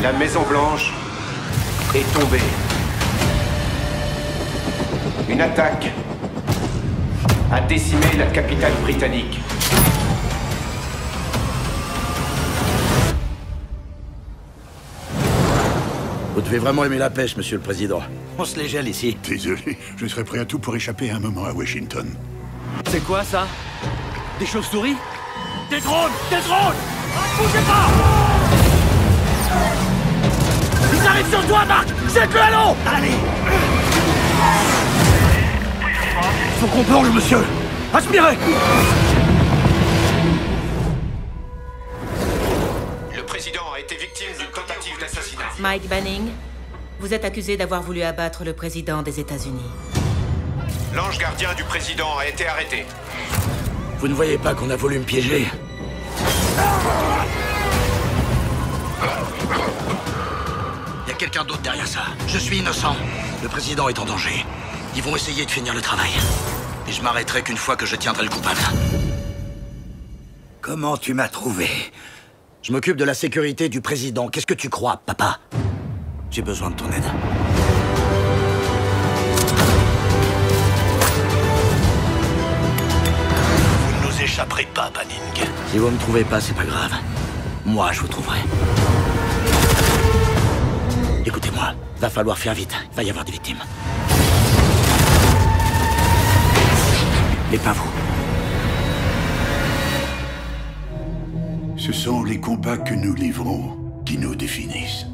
La Maison Blanche est tombée. Une attaque a décimé la capitale britannique. Vous devez vraiment aimer la pêche, monsieur le président. On se les gèle ici. Désolé, je serais prêt à tout pour échapper à un moment à Washington. C'est quoi ça? Des chauves-souris? Des drones Des drones Bougez pas Sur toi, Marc Jette-le à l'eau Allez Faut qu'on plonge, monsieur Aspirez Le président a été victime d'une tentative d'assassinat. Mike Banning, vous êtes accusé d'avoir voulu abattre le président des États-Unis. L'ange gardien du président a été arrêté. Vous ne voyez pas qu'on a voulu me piéger? Quelqu'un d'autre derrière ça. Je suis innocent. Le président est en danger. Ils vont essayer de finir le travail. Et je m'arrêterai qu'une fois que je tiendrai le coupable. Comment tu m'as trouvé? Je m'occupe de la sécurité du président. Qu'est-ce que tu crois, papa? J'ai besoin de ton aide. Vous ne nous échapperez pas, Banning. Si vous me trouvez pas, c'est pas grave. Moi, je vous trouverai. Va falloir faire vite. Va y avoir des victimes. Mais pas vous. Ce sont les combats que nous livrons qui nous définissent.